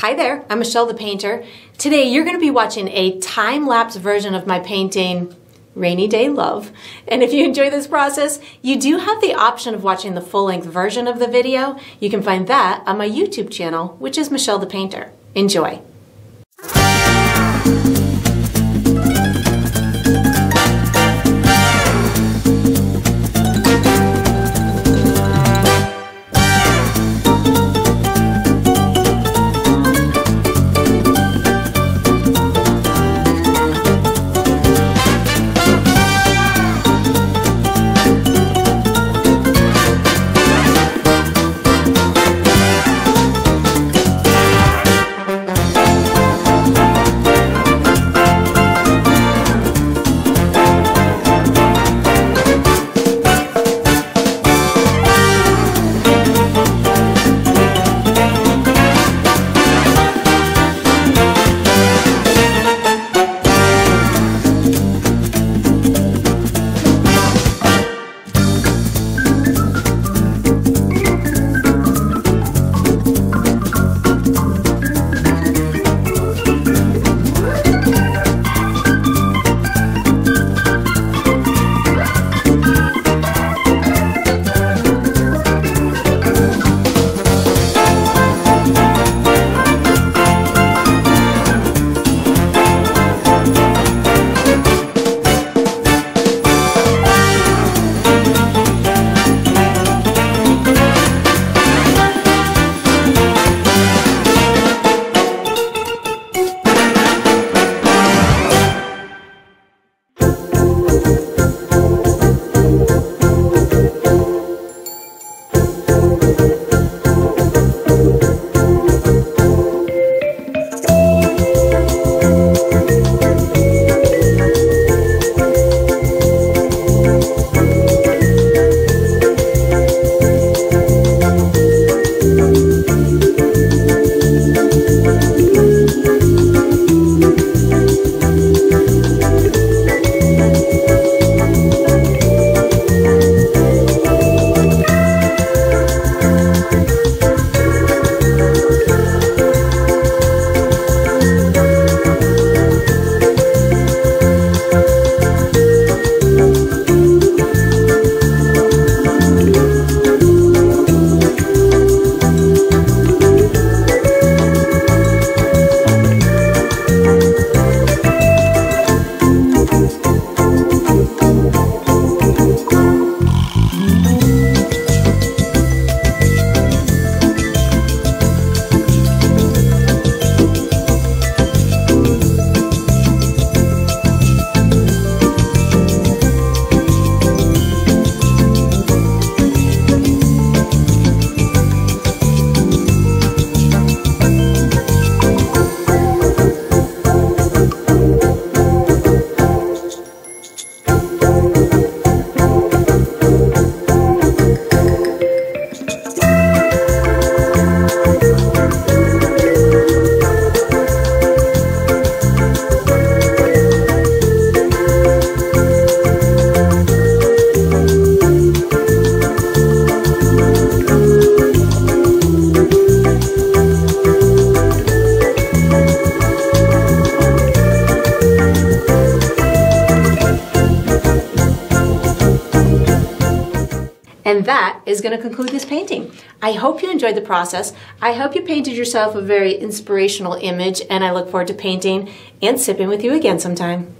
Hi there, I'm Michelle the Painter. Today you're going to be watching a time-lapse version of my painting Rainy Day Love. And if you enjoy this process, you do have the option of watching the full-length version of the video. You can find that on my YouTube channel, which is Michelle the Painter. Enjoy. And that is going to conclude this painting. I hope you enjoyed the process. I hope you painted yourself a very inspirational image, and I look forward to painting and sipping with you again sometime.